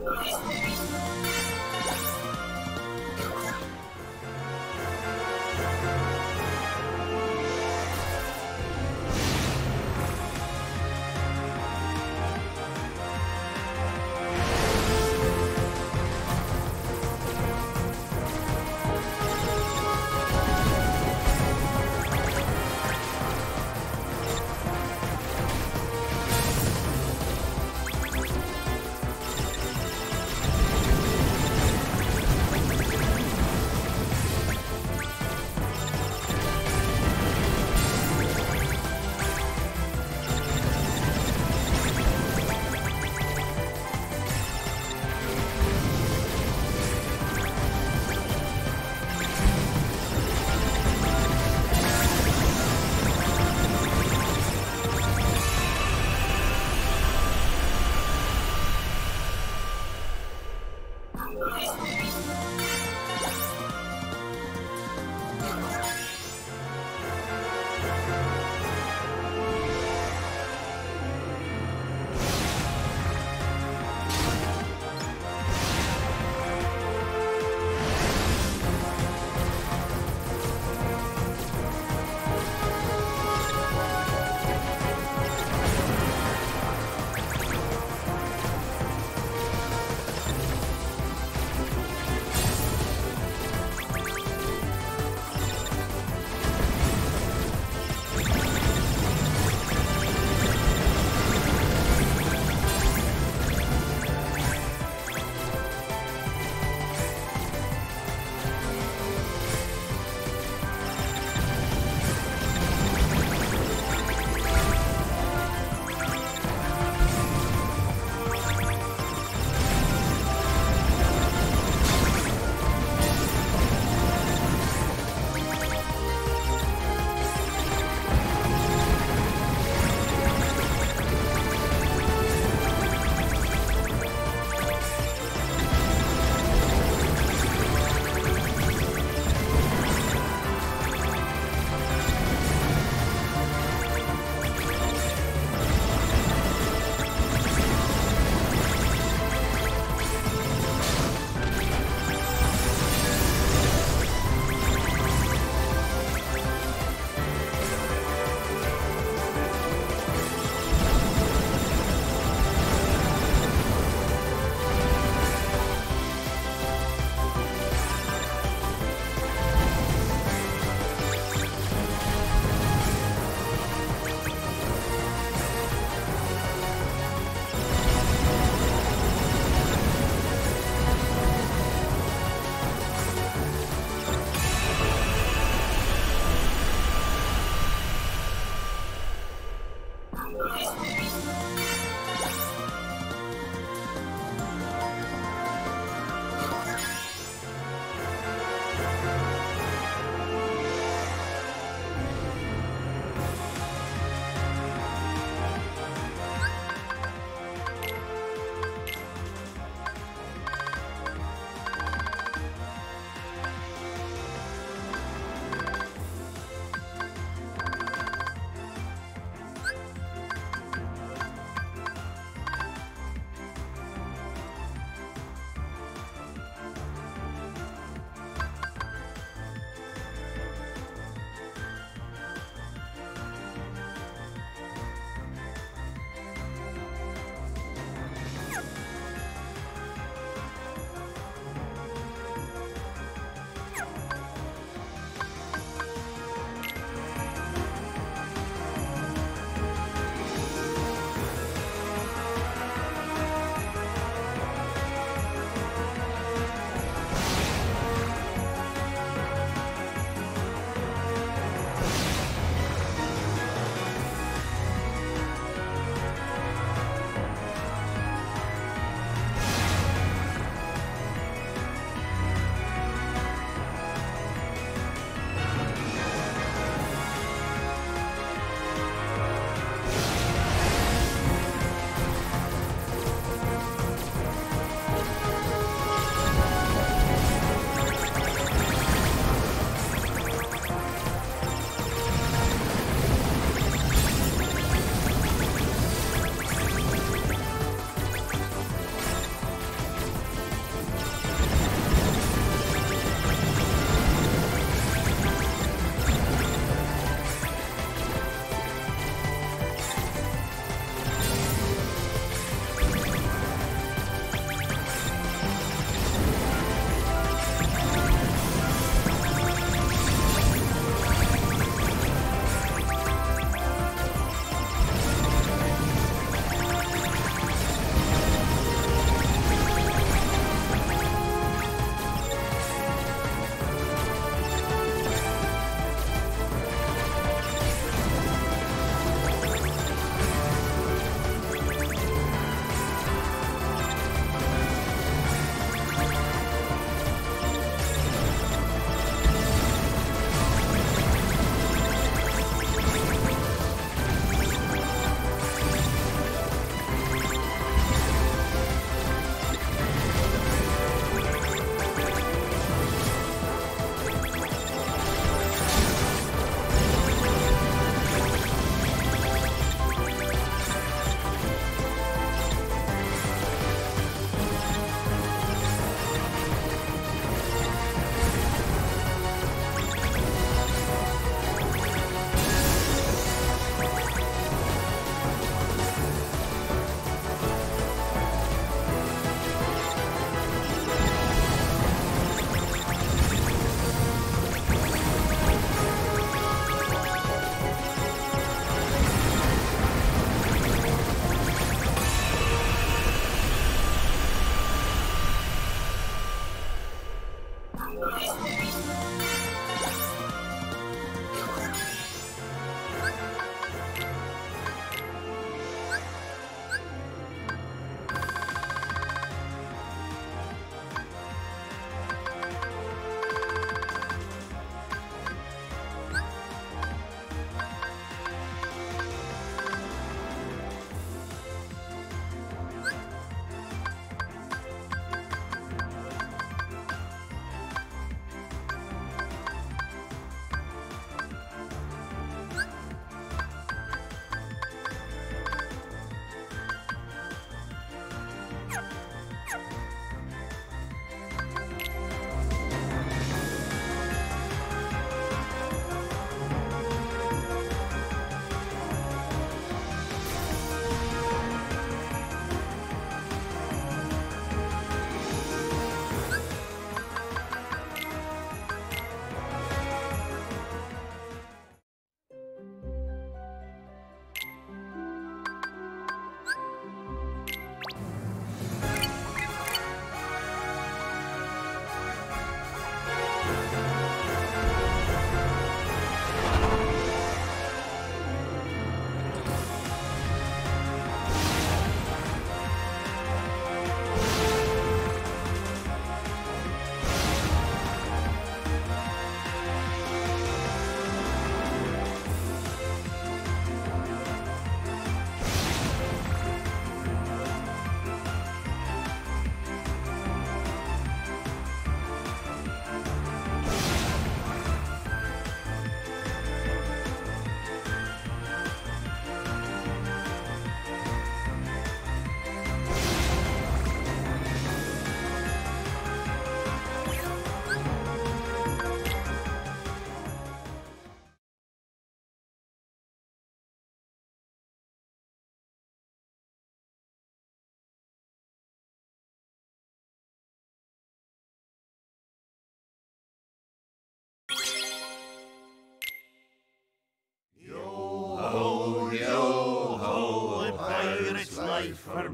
Yeah.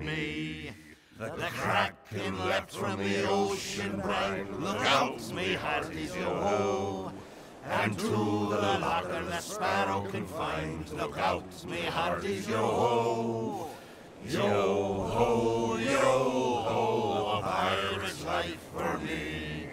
Me. The kraken leapt from the ocean brine, look out, me hearties, yo ho! And to the locker the sparrow can find, look out, me hearties, yo ho! Yo ho, yo ho, a pirate's life for me.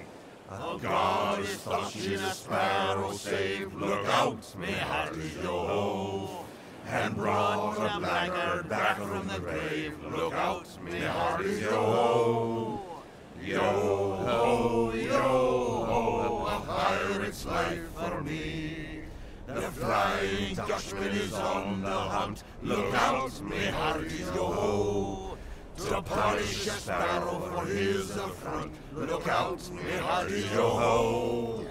A God is touching a sparrow save, look out, me hearties, yo ho! And brought the blackguard back from the grave, look out, me hearties, yo ho! Yo ho, yo ho, a pirate's life for me. The flying Dutchman is on the hunt. Look out, me hearties, yo ho! To punish a sparrow for his affront. Look out, me hearties, yo ho!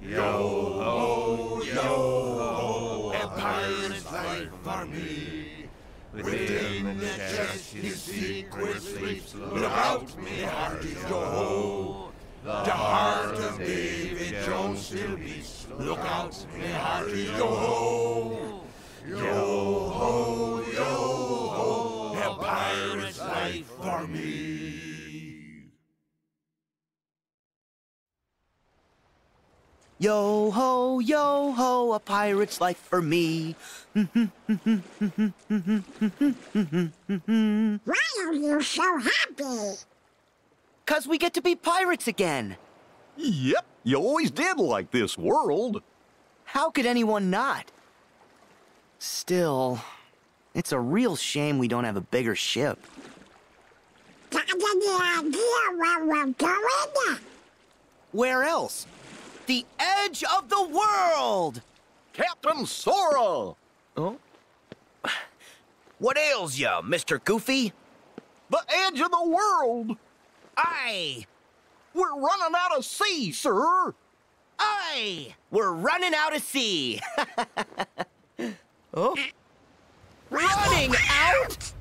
Yo ho, yo ho, a pirate's life for me. Within the chest his secret sleeps. Look out, me hearties, yo ho! The heart of Davy Jones still beats. Look out, me hearty, yo ho! Yo ho, yo ho, a pirate's life for me. Yo ho, yo ho, a pirate's life for me. Why are you so happy? Cause we get to be pirates again. Yep, you always did like this world. How could anyone not? Still, it's a real shame we don't have a bigger ship. Got any idea where we're going? Where else? The edge of the world! Captain Sora! Oh? What ails you, Mr. Goofy? The edge of the world! Aye! We're running out of sea, sir! Aye! We're running out of sea! oh? Running out?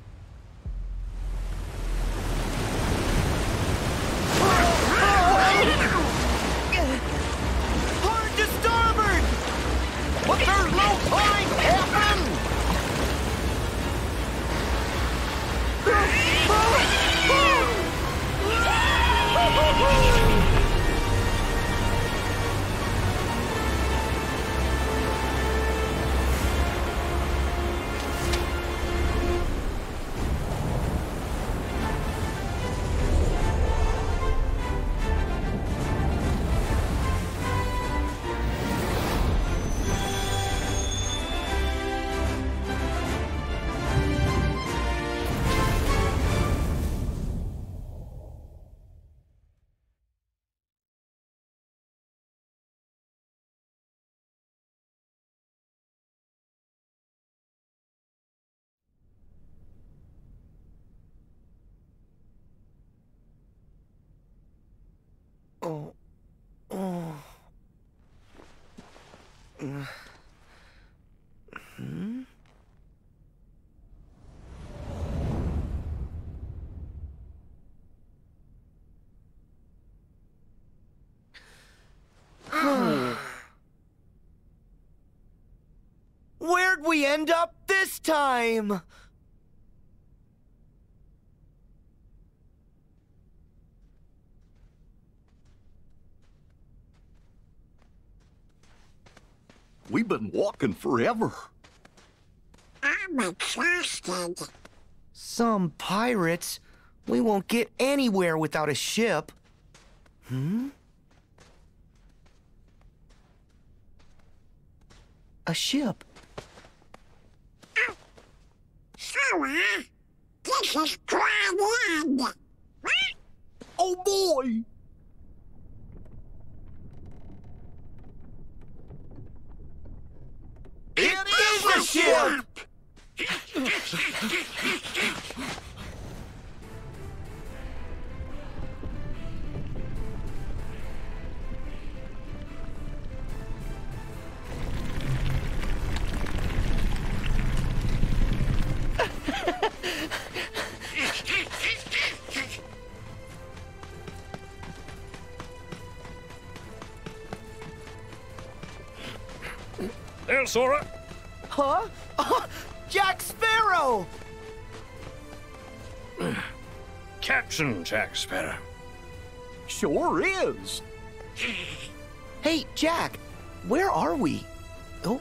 There's Oh. Oh. Hmm? Where'd we end up this time? We've been walking forever. I'm exhausted. Some pirates. We won't get anywhere without a ship. Hmm? A ship. Sora, this is Grand End. Oh boy! A! There, Sora. Huh? Oh, Jack Sparrow! Captain Jack Sparrow. Sure is. Hey, Jack, where are we? Oh,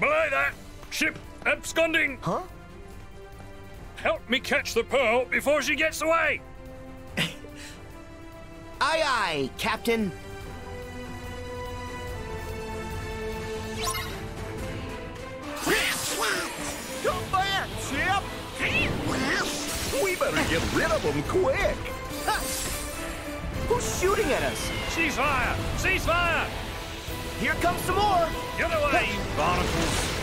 Belay that! Ship absconding! huh? Help me catch the pearl before she gets away! Aye, aye, Captain. We better get rid of them quick. Who's shooting at us? Ceasefire! Ceasefire! Here comes some more. Get away, you barnacles!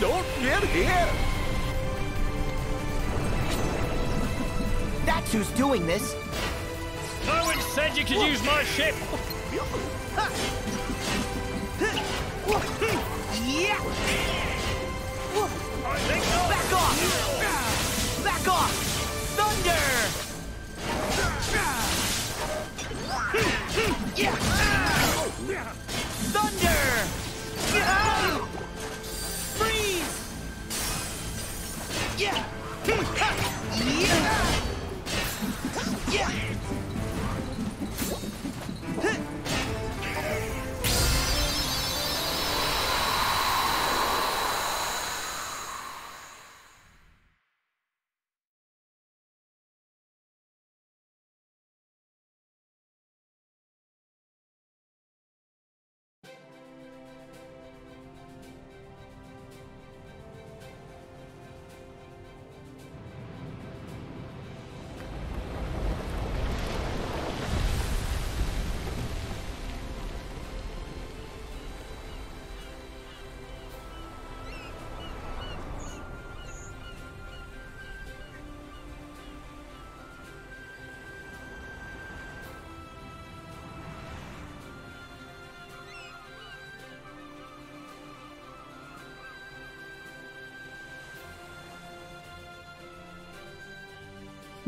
Don't get hit. That's who's doing this. No one said you could use my ship! Yeah! Back off! Back off! Thunder! Thunder! Freeze! Yeah! Yeah! Yeah!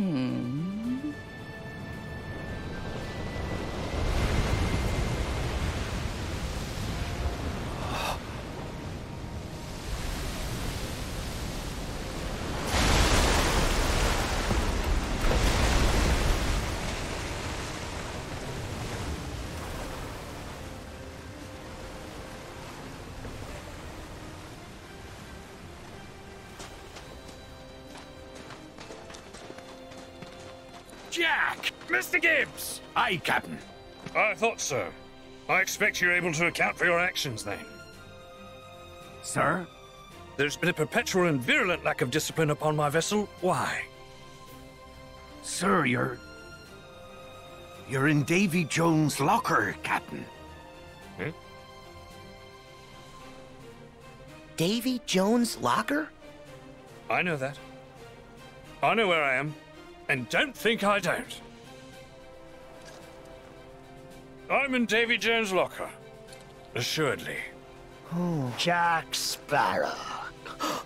Hmm. Jack! Mr. Gibbs! Aye, Captain. I thought so. I expect you're able to account for your actions then. Sir? There's been a perpetual and virulent lack of discipline upon my vessel. Why? Sir, you're. You're in Davy Jones' locker, Captain. Davy Jones' locker? I know that. I know where I am, and don't think I don't. I'm in Davy Jones' locker. Assuredly. Hmm, Jack Sparrow.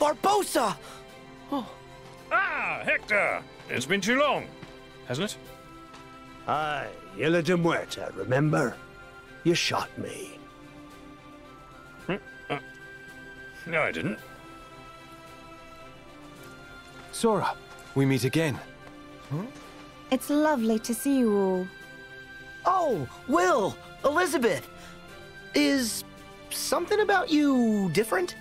Barbossa! Oh. Ah, Hector! It's been too long, hasn't it? Aye, Isla de Muerta, remember? You shot me. Hmm, uh, no, I didn't. Sora, we meet again. It's lovely to see you all. Oh, Will! Elizabeth! Is something about you different?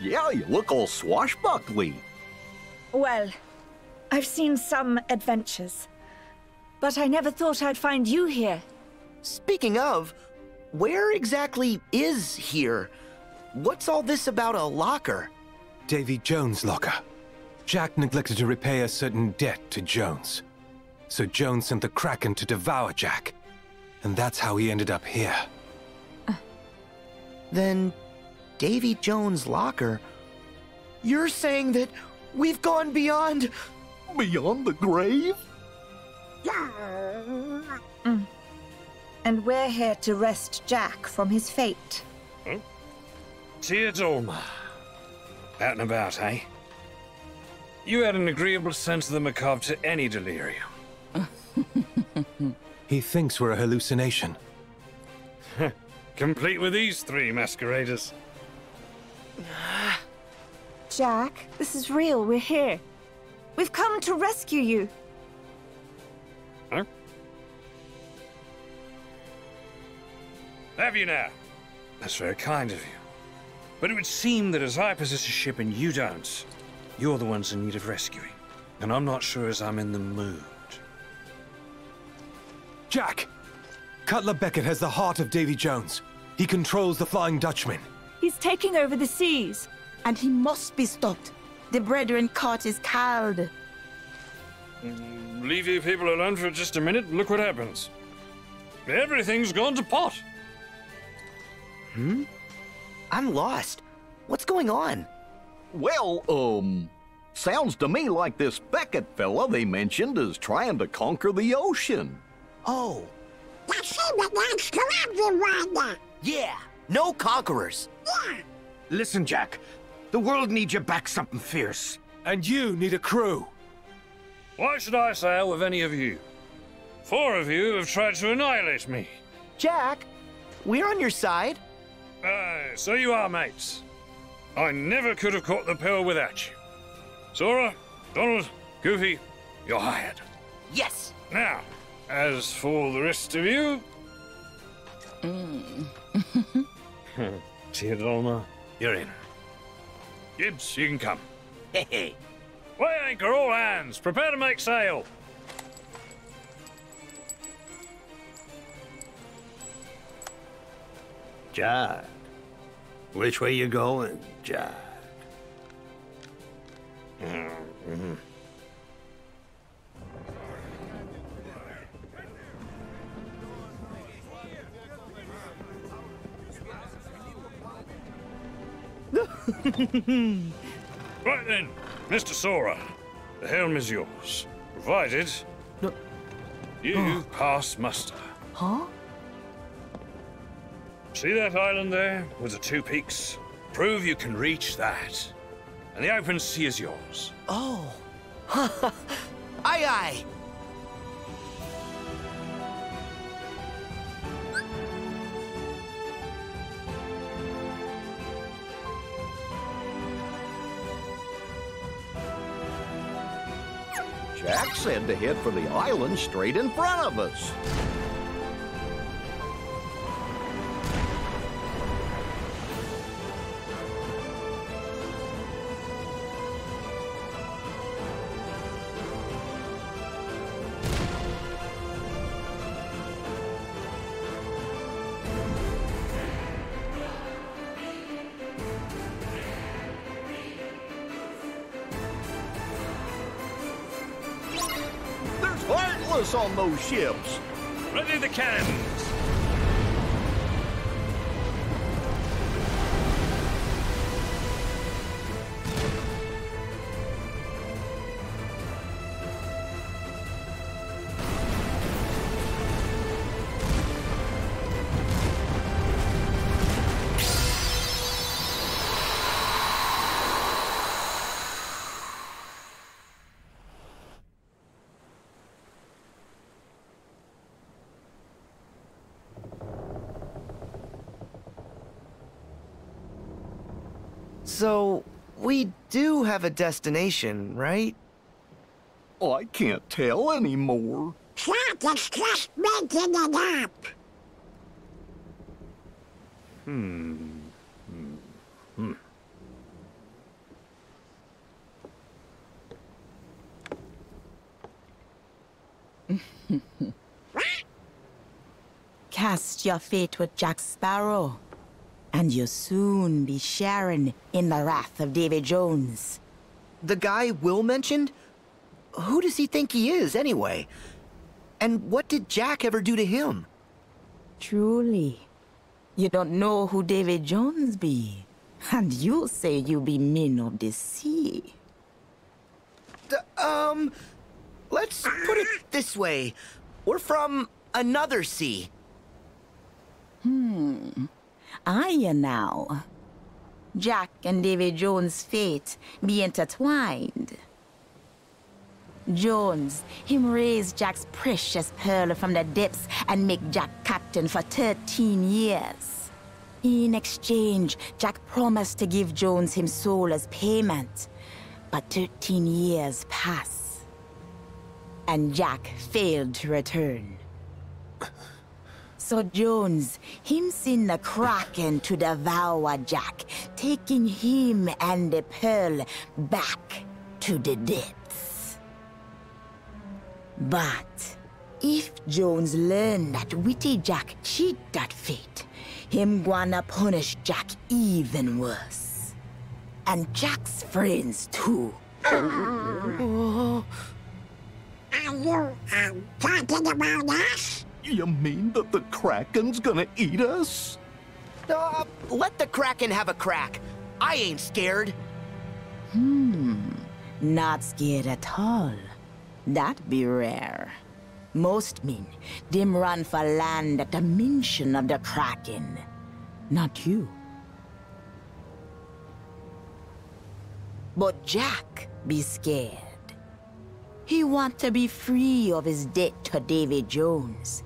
Yeah, you look all swashbuckly. Well, I've seen some adventures, but I never thought I'd find you here. Speaking of, where exactly is here? What's all this about a locker? Davy Jones' locker. Jack neglected to repay a certain debt to Jones. So Jones sent the Kraken to devour Jack. And that's how he ended up here. Then, Davy Jones' locker? You're saying that we've gone beyond. Beyond the grave? And we're here to wrest Jack from his fate. Tia Dalma. Out and about, eh? You had an agreeable sense of the macabre to any delirium. He thinks we're a hallucination. Complete with these three masqueraders. Jack, this is real. We're here. We've come to rescue you. Huh? Have you now? That's very kind of you. But it would seem that as I possess a ship and you don't, you're the ones in need of rescuing. And I'm not sure as I'm in the mood. Jack! Cutler Beckett has the heart of Davy Jones. He controls the Flying Dutchman. He's taking over the seas. And he must be stopped. The Brethren Court is called. Leave you people alone for just a minute, look what happens. Everything's gone to pot. Hmm? I'm lost. What's going on? Well, um, sounds to me like this Beckett fella they mentioned is trying to conquer the ocean. Oh. That's him that wants to everyone. Yeah, no conquerors. Yeah. Listen, Jack. The world needs you back something fierce. And you need a crew. Why should I sail with any of you? Four of you have tried to annihilate me. Jack, we're on your side. Aye, so you are, mates. I never could have caught the pill without you. Sora, Donald, Goofy, you're hired. Yes. Now, as for the rest of you. Mm. Tia Dalma, you're in. Gibbs, you can come. Hey, hey. Weigh anchor, all hands. Prepare to make sail. Jack. Which way you going, Jack? Mm-hmm. right then, Mr. Sora, the helm is yours, provided No. you pass muster. Huh? See that island there with the two peaks? Prove you can reach that, and the open sea is yours. Oh. aye, aye. Jack said to head for the island straight in front of us. Heartless on those ships. Ready the cannons! Have a destination, right? I can't tell anymore. Jack is just making it up. Hmm. Hmm. Hmm. Cast your fate with Jack Sparrow, and you'll soon be sharing in the wrath of Davy Jones. The guy Will mentioned? Who does he think he is, anyway? And what did Jack ever do to him? Truly, you don't know who Davy Jones be, and you say you be men of the sea. D- um, let's put it this way. We're from another sea. Hmm. You now? Jack and Davy Jones' fate be intertwined. Jones, him raise Jack's precious pearl from the depths and make Jack captain for 13 years. In exchange, Jack promised to give Jones his soul as payment. But 13 years pass, and Jack failed to return. So Jones, him send the Kraken to devour Jack, taking him and the pearl back to the depths. But if Jones learn that Witty Jack cheat that fate, him gonna punish Jack even worse. And Jack's friends too. Are you um, talking about us? You mean that the Kraken's gonna eat us? Uh, let the Kraken have a crack. I ain't scared. Hmm. Not scared at all. That be rare. Most men, them run for land at the mention of the Kraken. Not you. But Jack be scared. He want to be free of his debt to Davy Jones.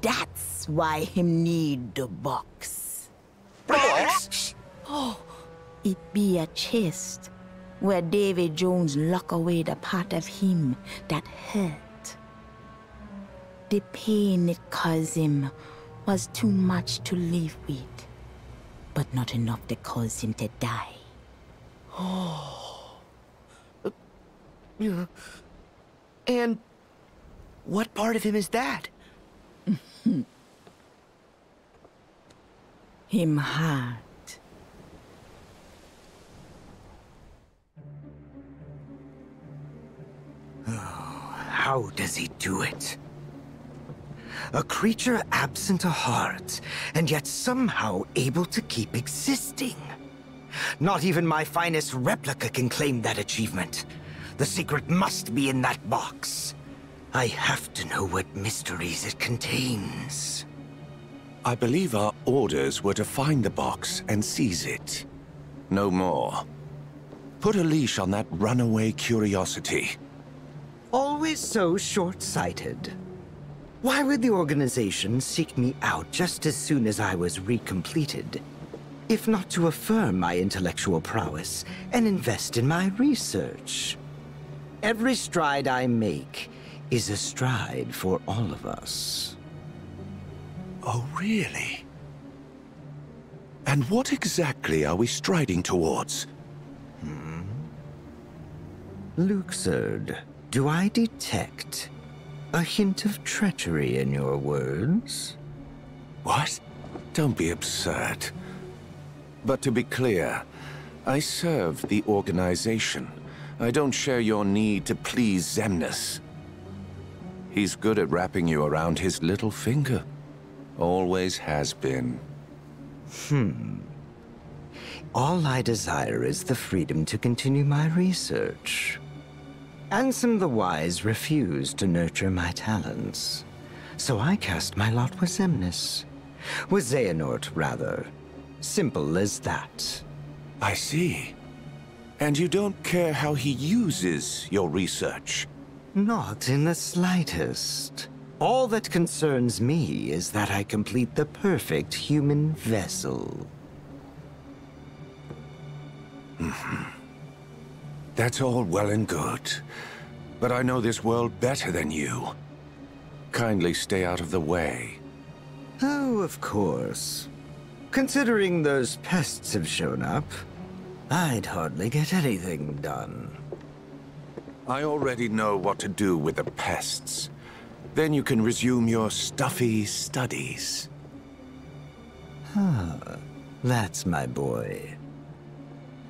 That's why him need the box. Box? Oh, it be a chest where Davy Jones lock away the part of him that hurt. The pain it caused him was too much to live with, but not enough to cause him to die. Oh. Uh, yeah. And what part of him is that? him heart. Oh, how does he do it? A creature absent a heart, and yet somehow able to keep existing. Not even my finest replica can claim that achievement. The secret must be in that box. I have to know what mysteries it contains. I believe our orders were to find the box and seize it. No more. Put a leash on that runaway curiosity. Always so short-sighted. Why would the organization seek me out just as soon as I was recompleted? If not to affirm my intellectual prowess and invest in my research. Every stride I make is a stride for all of us. Oh, really? And what exactly are we striding towards? Hmm? Luxord, do I detect a hint of treachery in your words? What? Don't be absurd. But to be clear, I serve the organization. I don't share your need to please Xemnas. He's good at wrapping you around his little finger. Always has been. Hmm. All I desire is the freedom to continue my research. Ansem the Wise refused to nurture my talents. So I cast my lot with Xemnas. With Xehanort, rather. Simple as that. I see. And you don't care how he uses your research? Not in the slightest. All that concerns me is that I complete the perfect human vessel. Mm-hmm. That's all well and good. But I know this world better than you. Kindly stay out of the way. Oh, of course. Considering those pests have shown up, I'd hardly get anything done. I already know what to do with the pests. Then you can resume your stuffy studies. Ah, that's my boy.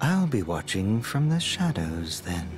I'll be watching from the shadows then.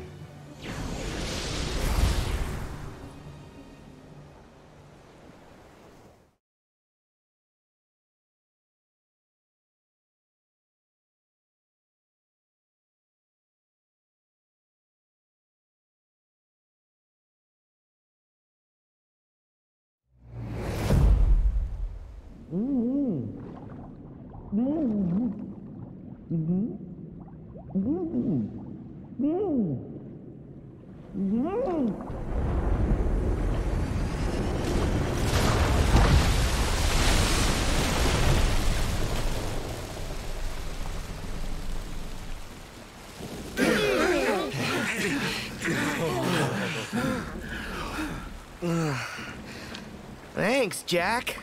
Thanks, Jack.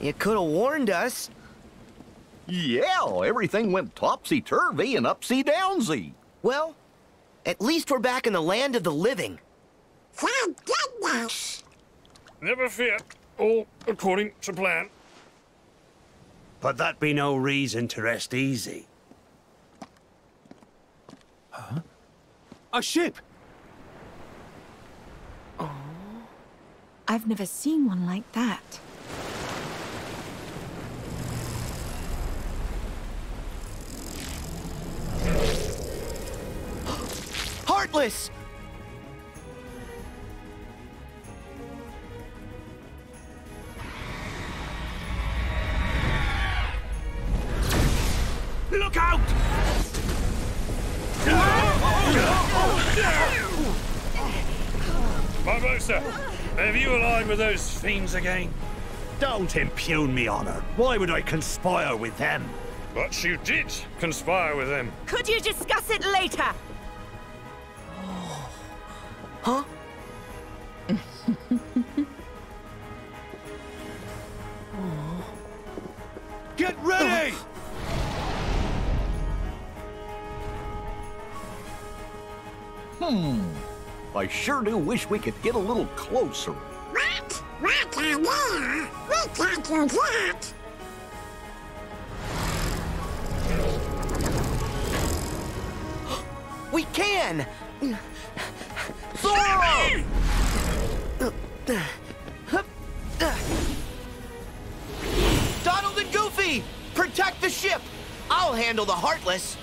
You could have warned us. Yeah, everything went topsy-turvy and upsy-downsy. Well, at least we're back in the land of the living. Thank goodness. Never fear. All according to plan. But that be no reason to rest easy. Huh? A ship! Oh. I've never seen one like that. Heartless! Look out! Barbossa, have you allied with those fiends again? Don't impugn me honor. Why would I conspire with them? But you did conspire with them. Could you discuss it later? Huh? Get ready! Hmm. I sure do wish we could get a little closer. What? What idea? We can't do that. We can! Donald and Goofy! Protect the ship! I'll handle the Heartless!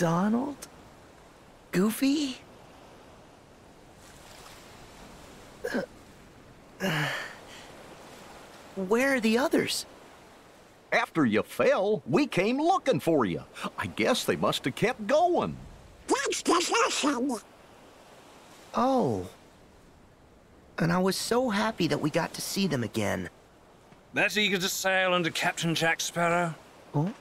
Donald? Goofy? Where are the others? After you fell, we came looking for you. I guess they must have kept going. That's desertion. Oh. And I was so happy that we got to see them again. That's eager to sail under Captain Jack Sparrow? Oh?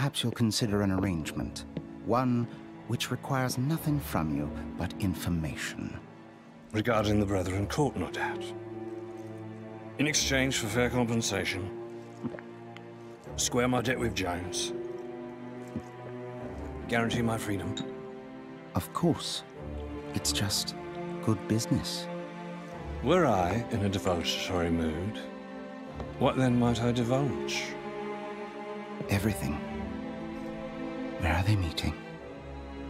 Perhaps you'll consider an arrangement. One which requires nothing from you but information. Regarding the Brethren Court, no doubt. In exchange for fair compensation, square my debt with Jones, guarantee my freedom. Of course. It's just good business. Were I in a divulgatory mood, what then might I divulge? Everything. Where are they meeting?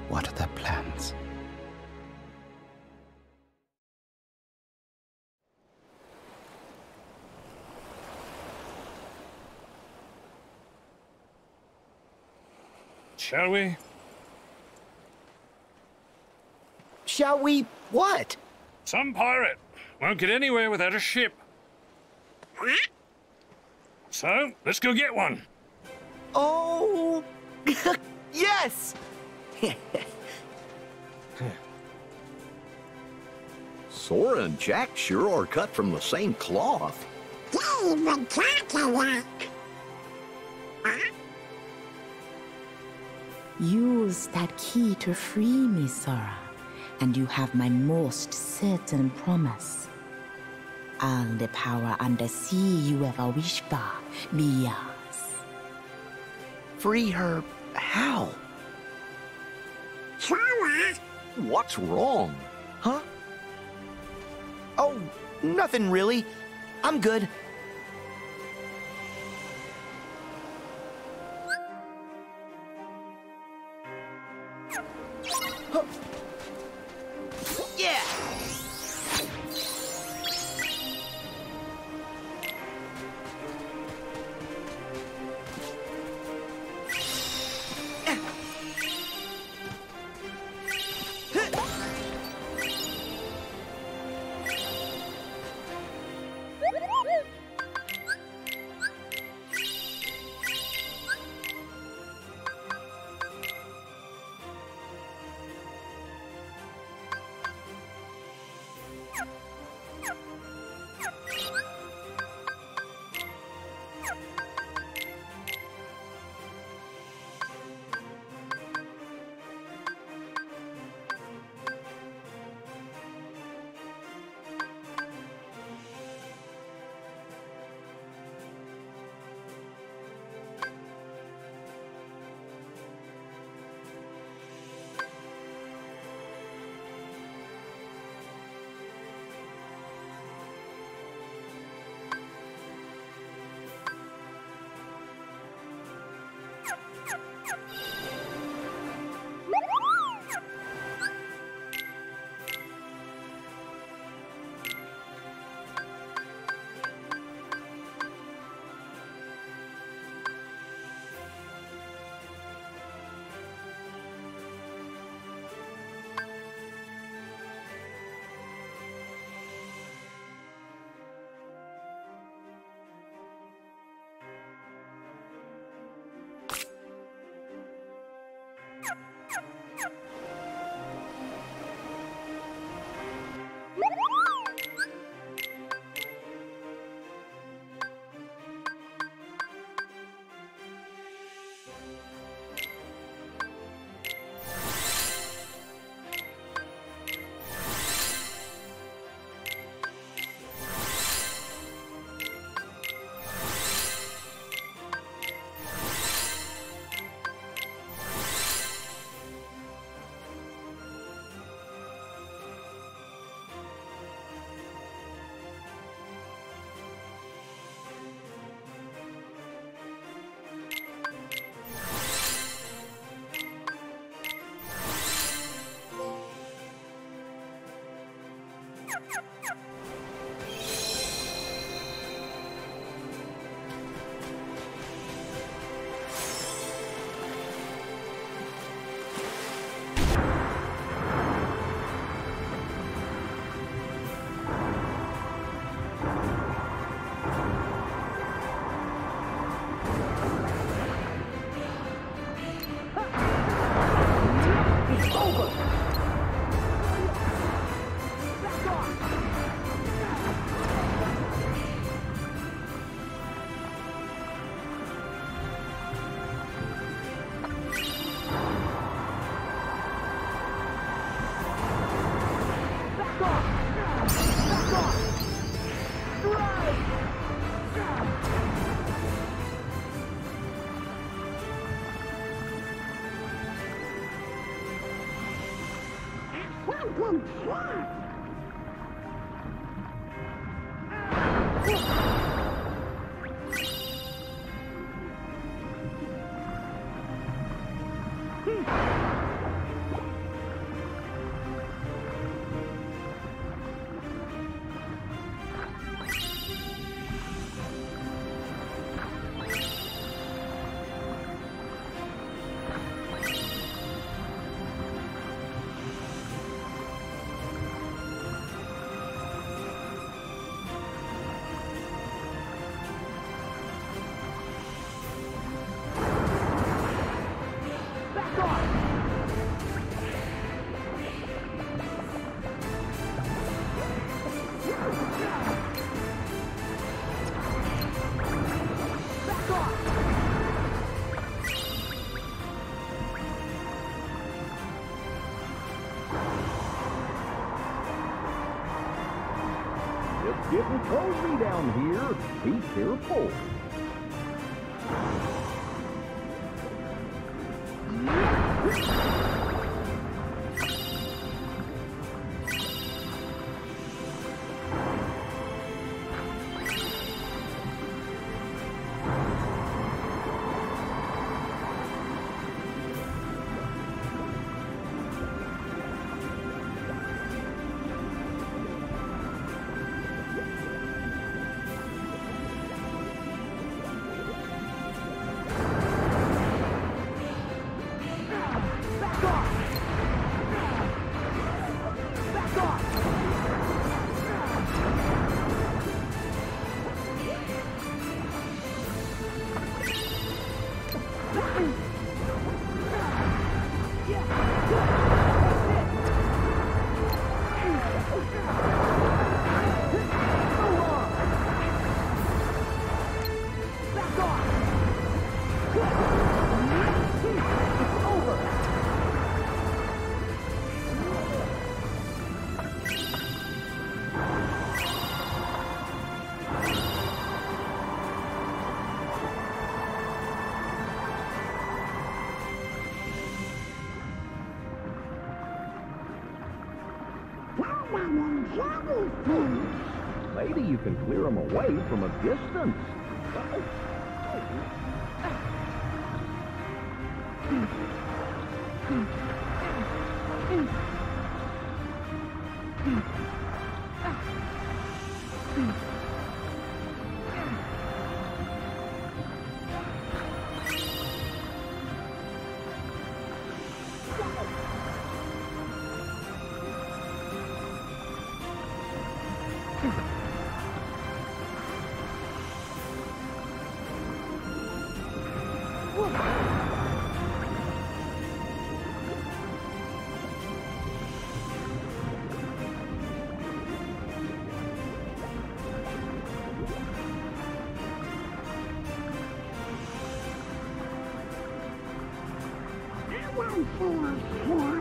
What are their plans? Shall we? Shall we what? Some pirate won't get anywhere without a ship. So, let's go get one. Oh, yes! Sora and Jack sure are cut from the same cloth. David Cadillac. Use that key to free me, Sora, and you have my most certain promise. All the power under sea you ever wish for be yours. Free her how? Sora? What's wrong? Huh? Oh, nothing really. I'm good. Yeah. you getting cozy down here. Be careful. Away from a Transform.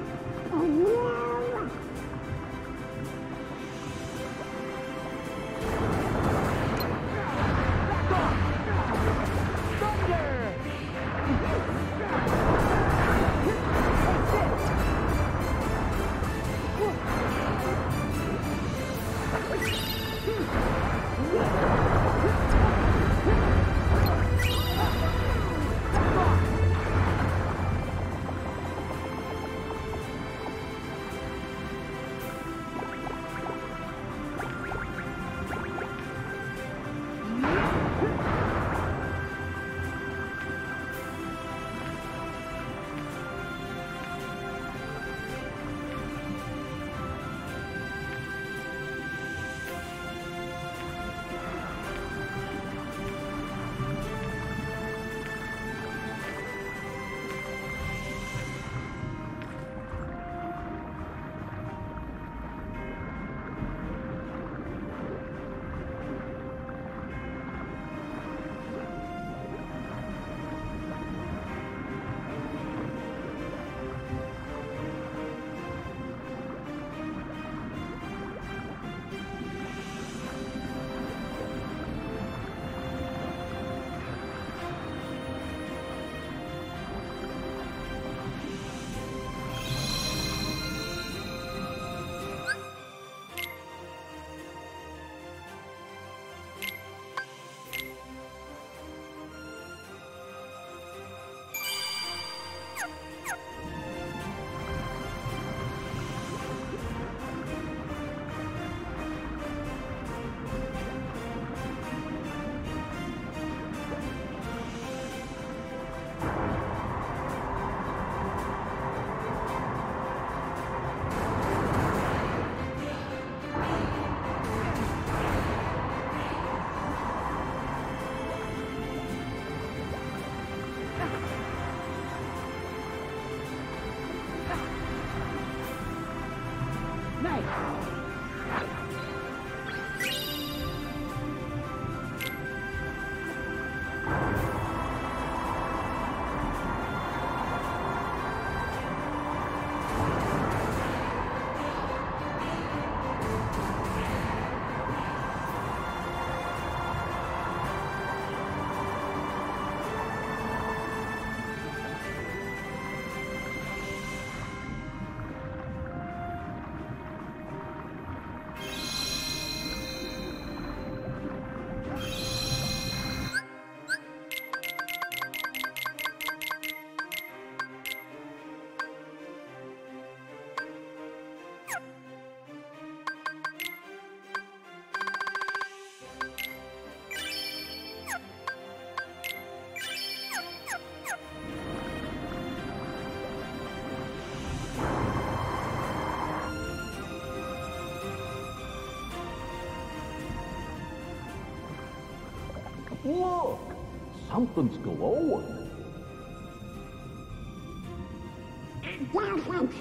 Something's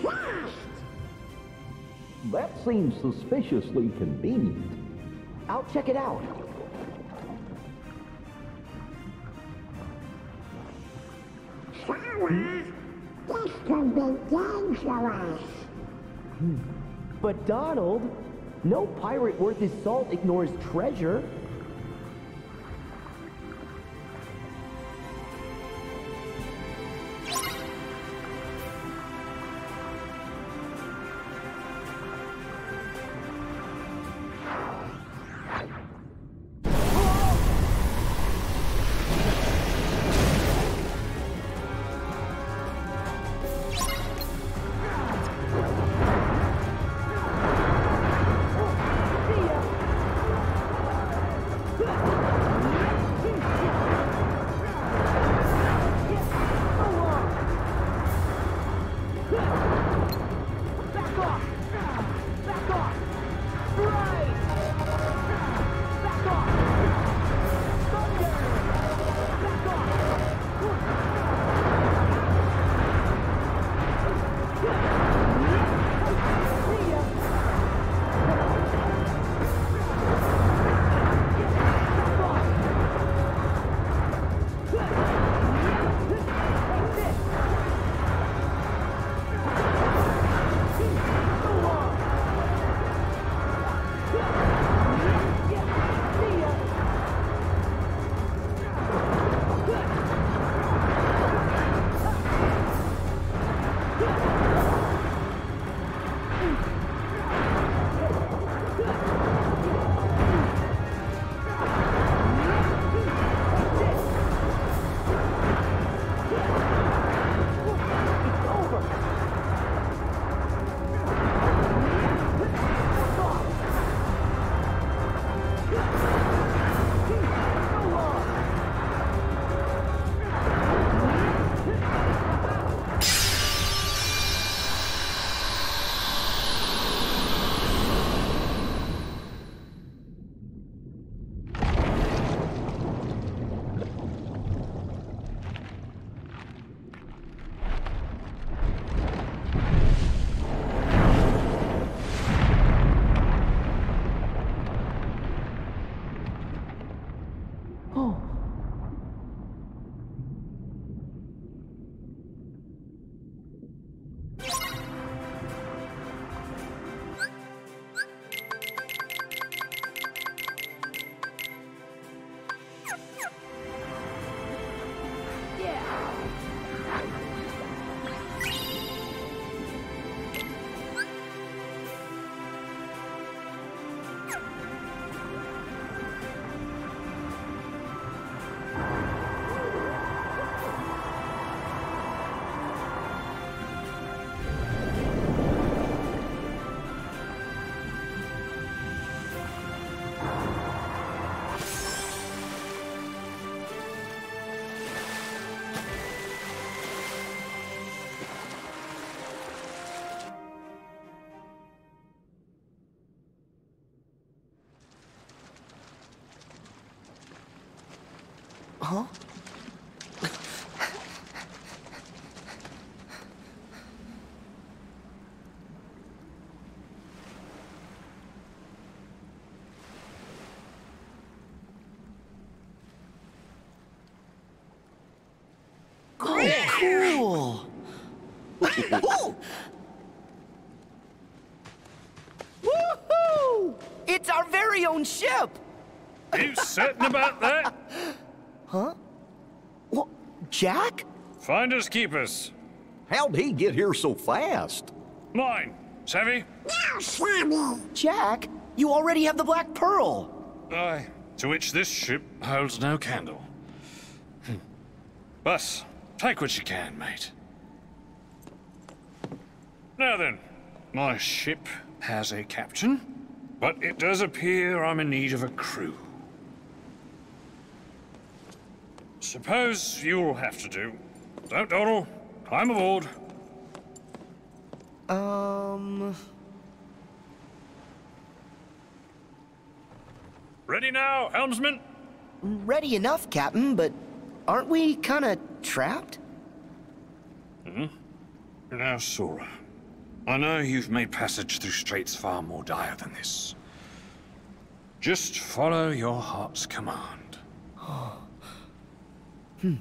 chest! That seems suspiciously convenient. I'll check it out. Sora, this could be dangerous. But Donald, no pirate worth his salt ignores treasure. Huh? Ooh! Woohoo! It's our very own ship! You certain about that? Huh? What? Jack? Finders keepers. How'd he get here so fast? Mine. Savvy? No, Sammy. Jack, you already have the Black Pearl. Aye. To which this ship holds no candle. But, take what you can, mate. Now then, my ship has a captain, but it does appear I'm in need of a crew. Suppose you'll have to do. Don't dawdle. Climb aboard. Um... Ready now, helmsman? Ready enough, Captain, but aren't we kinda trapped? Hmm? Now, Sora. I know you've made passage through straits far more dire than this. Just follow your heart's command. hmm.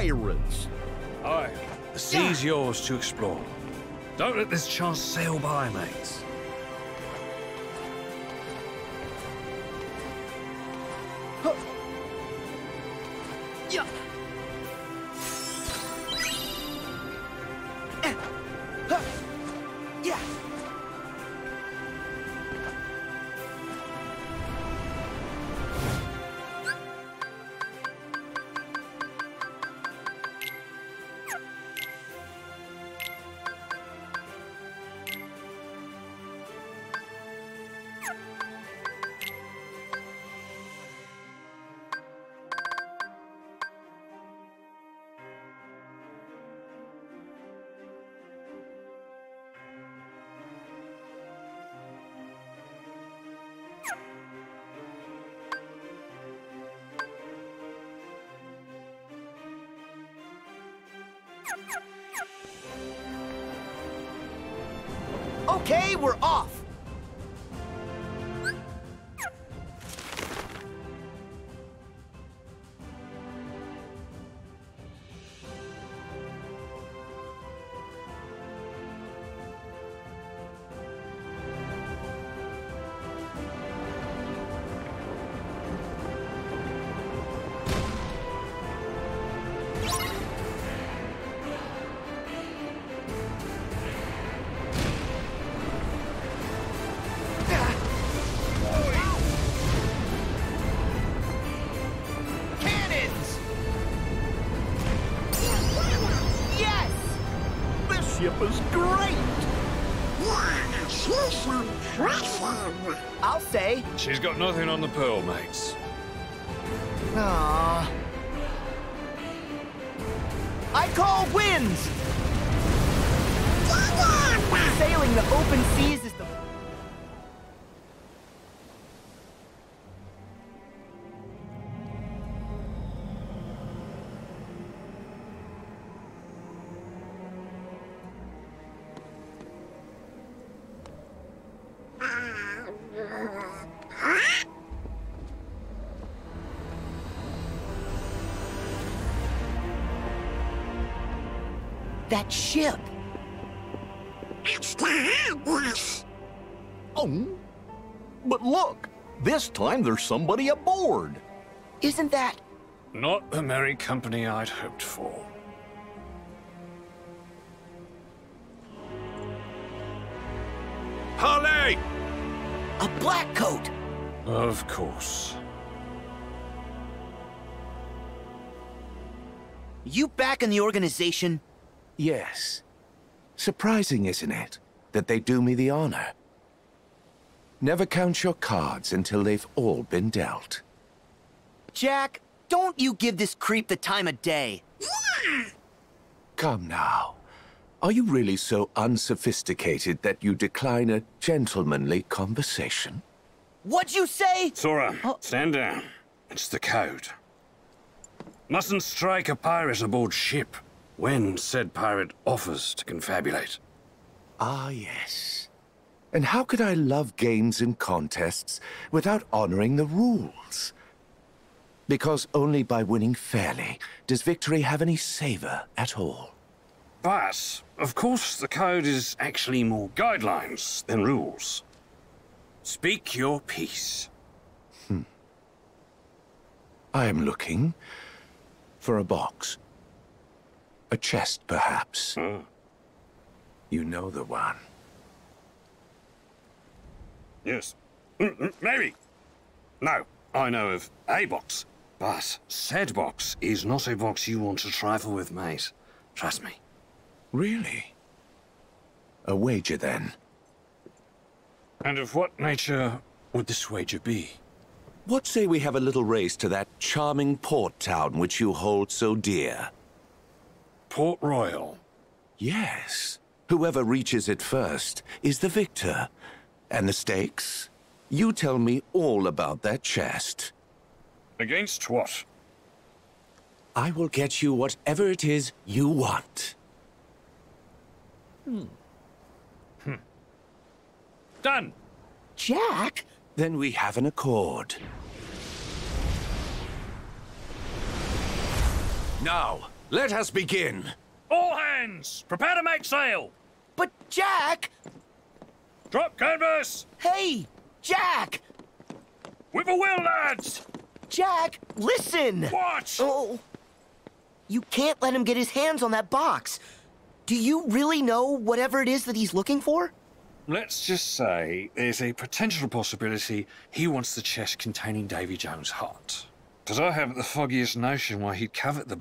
Pirates. Aye. The sea's yours to explore. Don't let this chance sail by, mates. She's got nothing on the pearl, mates. That ship! It's the Heartless. Oh, but look, this time there's somebody aboard. Isn't that... Not the merry company I'd hoped for. Harley! A black coat! Of course. You back in the organization? Yes. Surprising, isn't it, that they do me the honor? Never count your cards until they've all been dealt. Jack, don't you give this creep the time of day. Come now. Are you really so unsophisticated that you decline a gentlemanly conversation? What'd you say? Sora, oh. stand down. It's the code. Mustn't strike a pirate aboard ship when said pirate offers to confabulate. Ah, yes. And how could I love games and contests without honoring the rules? Because only by winning fairly does victory have any savor at all. But, of course, the code is actually more guidelines than rules. Speak your piece. Hmm. I am looking for a box. A chest, perhaps. You know the one. Yes. Mm, mm, Maybe. No, I know of a box. But said box is not a box you want to trifle with, mate. Trust me. Really? A wager, then? And of what nature would this wager be? What say we have a little race to that charming port town which you hold so dear? Port Royal? Yes. Whoever reaches it first is the victor. And the stakes? You tell me all about that chest. Against what? I will get you whatever it is you want. Hmm. Hmm. Done. Jack? Then we have an accord. Now, let us begin. All hands! Prepare to make sail! But Jack! Drop canvas! Hey! Jack! With a will, lads! Jack, listen! Watch! Oh. You can't let him get his hands on that box. Do you really know whatever it is that he's looking for? Let's just say there's a potential possibility he wants the chest containing Davy Jones' heart. Because I haven't the foggiest notion why he'd covet the